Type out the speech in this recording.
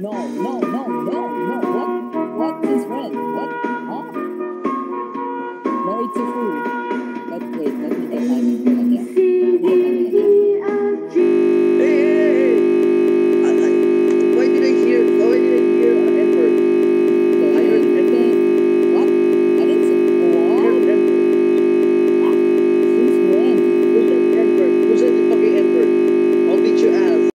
No, no, no, no, no. What? What is wrong? What? Huh? Married to food.